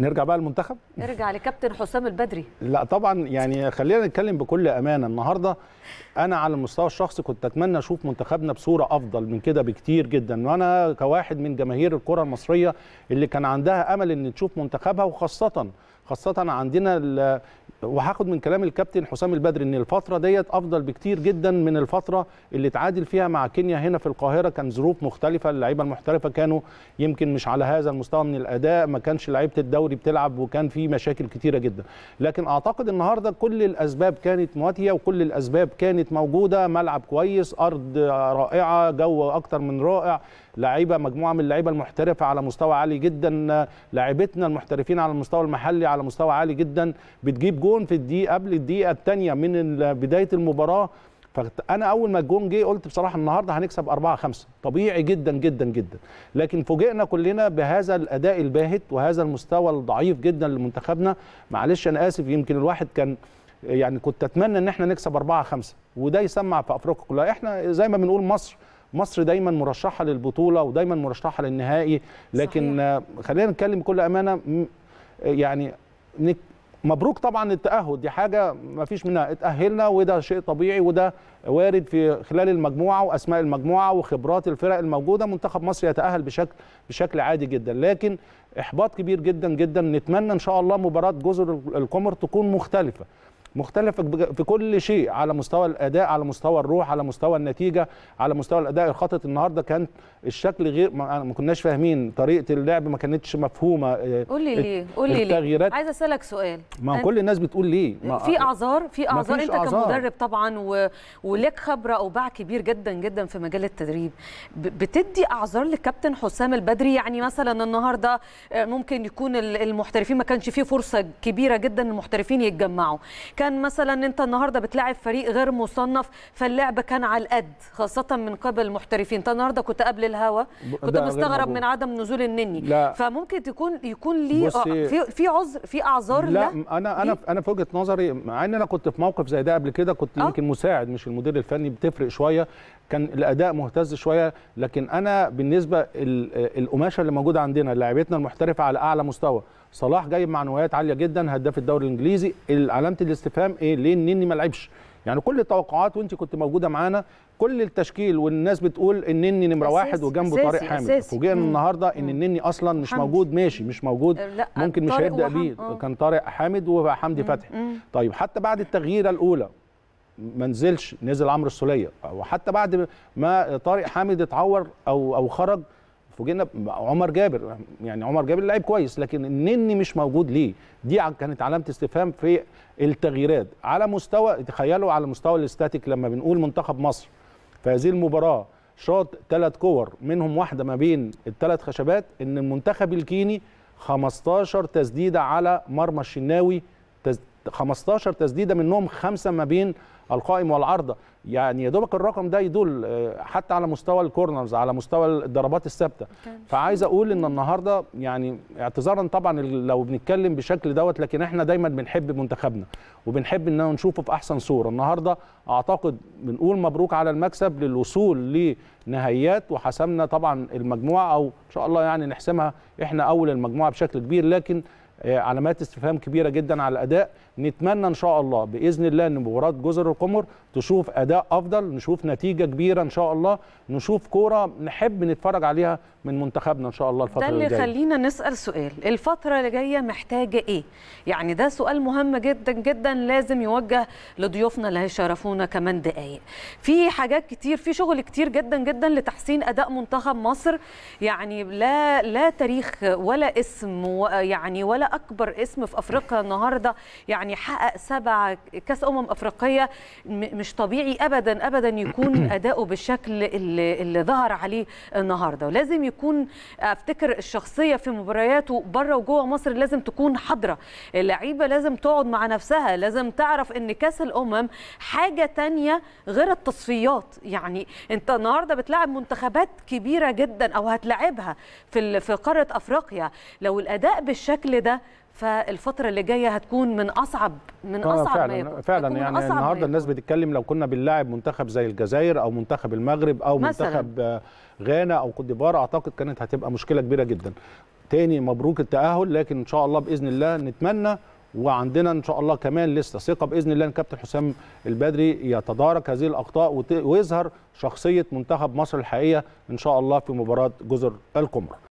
نرجع بقى للمنتخب ارجع لكابتن حسام البدري. لا طبعا يعني خلينا نتكلم بكل أمانة. النهارده أنا على المستوى الشخصي كنت أتمنى أشوف منتخبنا بصورة أفضل من كده بكتير جدا. وأنا كواحد من جماهير الكرة المصرية اللي كان عندها أمل إن تشوف منتخبها وخاصة خاصة عندنا وهاخد من كلام الكابتن حسام البدري إن الفترة ديت أفضل بكتير جدا من الفترة اللي تعادل فيها مع كينيا هنا في القاهرة. كان ظروف مختلفة اللعيبة المحترفة كانوا يمكن مش على هذا المستوى من الأداء ما كانش لعيبة الدوري بتلعب وكان في مشاكل كتيرة جدا. لكن أعتقد النهارده كل الأسباب كانت مواتية وكل الأسباب كانت موجودة. ملعب كويس أرض رائعة جو أكتر من رائع. لعيبة مجموعة من اللعيبة المحترفة على مستوى عالي جدا. لاعيبتنا المحترفين على المستوى المحلي على مستوى عالي جدا. بتجيب جون في الدقيقه قبل الدقيقة الثانية من بداية المباراة. فانا أول ما الجون جه قلت بصراحة النهارده هنكسب 4 5 طبيعي جدا جدا جدا. لكن فوجئنا كلنا بهذا الأداء الباهت وهذا المستوى الضعيف جدا لمنتخبنا. معلش أنا آسف يمكن الواحد كان يعني كنت أتمنى إن إحنا نكسب 4 5 وده يسمع في أفريقيا كلها. إحنا زي ما بنقول مصر مصر دايما مرشحة للبطولة ودايما مرشحة للنهائي. لكن صحيح. خلينا نتكلم بكل أمانة يعني مبروك طبعا التأهل. دي حاجة ما فيش منها. اتأهلنا وده شيء طبيعي وده وارد في خلال المجموعة وأسماء المجموعة وخبرات الفرق الموجودة. منتخب مصر يتأهل بشكل بشكل عادي جدا. لكن إحباط كبير جدا جدا. نتمنى إن شاء الله مباراة جزر القمر تكون مختلفة. مختلفة بج- في كل شيء على مستوى الأداء على مستوى الروح على مستوى النتيجة على مستوى الأداء الخطط. النهاردة كان الشكل غير ما كناش فاهمين. طريقة اللعب ما كانتش مفهومة آه، قول لي ليه قول لي ليه. التغييرات. عايزه أسألك سؤال. ما كل الناس بتقول ليه. ما في أعذار في أعذار. أنت أعذار. كمدرب طبعا و... ولك خبرة أو باع كبير جدا جدا في مجال التدريب. ب... بتدي أعذار لكابتن حسام البدري؟ يعني مثلا النهارده آه، ممكن يكون ال- المحترفين ما كانش فيه فرصة كبيرة جدا المحترفين يتجمعوا. كان مثلا أنت النهارده بتلاعب فريق غير مصنف فاللعب كان على القد خاصة من قبل المحترفين. أنت النهارده كنت قبل الهوا كنت مستغرب. من عدم نزول النني. لا. فممكن تكون يكون ليه بصي- في في عذر في أعذار؟ لا له أنا أنا أنا في وجهة نظري مع إن أنا كنت في موقف زي ده قبل كده كنت آه. يمكن مساعد مش المدير الفني بتفرق شوية. كان الأداء مهتز شوية لكن أنا بالنسبة ال- القماشة اللي موجودة عندنا لاعبتنا المحترفة على أعلى مستوى صلاح جايب معنويات عالية جدا هداف الدوري الإنجليزي. علامه الاستفهام إيه؟ ليه النني ما لعبش؟ يعني كل التوقعات وأنت كنت موجودة معانا كل التشكيل والناس بتقول النني نمرة واحد وجنبه طارق حامد. فوجئنا. النهارده إن النني أصلا مش حمدي. موجود. ماشي مش موجود. لا، ممكن مش هيبدأ بيه. كان طارق حامد وحمدي فتحي. طيب حتى بعد التغييرة الأولى ما نزلش نزل عمرو السولية. وحتى بعد ما طارق حامد اتعور أو أو خرج فوجئنا عمر جابر. يعني عمر جابر لعيب كويس لكن النني مش موجود ليه؟ دي كانت علامة استفهام في التغييرات. على مستوى تخيلوا على مستوى الاستاتيك لما بنقول منتخب مصر. في هذه المباراة شاط ثلاث كور منهم واحدة ما بين الثلاث خشبات إن المنتخب الكيني 15 تسديدة على مرمى الشناوي تز- 15 تسديدة منهم خمسة ما بين القائم والعارضه يعني يا دوبك الرقم ده يدل آه، حتى على مستوى الكورنرز على مستوى الضربات الثابتة. فعايز أقول إن النهارده يعني اعتذارا طبعا لو بنتكلم بشكل دوت لكن إحنا دايما بنحب منتخبنا وبنحب ان نشوفه في أحسن صورة. النهارده أعتقد بنقول مبروك على المكسب للوصول لنهائيات وحسمنا طبعا المجموعة أو إن شاء الله يعني نحسمها إحنا أول المجموعة بشكل كبير. لكن علامات استفهام كبيرة جدا على الأداء. نتمنى إن شاء الله بإذن الله إن مباراة جزر القمر تشوف أداء أفضل نشوف نتيجة كبيرة إن شاء الله نشوف كورة نحب نتفرج عليها من منتخبنا إن شاء الله الفترة ده اللي يخلينا نسأل سؤال الفترة اللي جاية محتاجة إيه؟ يعني ده سؤال مهم جدا جدا لازم يوجه لضيوفنا اللي هيشرفونا كمان دقايق. في حاجات كتير في شغل كتير جدا جدا لتحسين أداء منتخب مصر يعني لا لا تاريخ ولا اسم يعني ولا أكبر اسم في أفريقيا النهارده يعني حقق سبع كأس أمم أفريقية مش طبيعي ابدا ابدا يكون أداؤه بالشكل اللي, اللي ظهر عليه النهارده. ولازم يكون أفتكر الشخصية في مبارياته بره وجوه مصر لازم تكون حاضرة. اللعيبة لازم تقعد مع نفسها لازم تعرف إن كأس الأمم حاجة تانية غير التصفيات. يعني أنت النهارده بتلاعب منتخبات كبيرة جدا أو هتلاعبها في في قارة أفريقيا. لو الأداء بالشكل ده فالفترة اللي جاية هتكون من أصعب من آه، أصعب فعلا ما يكون. فعلا يعني أصعب النهارده الناس بتتكلم لو كنا بنلاعب منتخب زي الجزائر أو منتخب المغرب أو مثلاً. منتخب آه، غانا أو كوت ديفوار أعتقد كانت هتبقى مشكلة كبيرة جدا. تاني مبروك التأهل لكن إن شاء الله بإذن الله نتمنى وعندنا إن شاء الله كمان لسه ثقة بإذن الله إن كابتن حسام البدري يتدارك هذه الأخطاء ويظهر شخصية منتخب مصر الحقيقية إن شاء الله في مباراة جزر القمر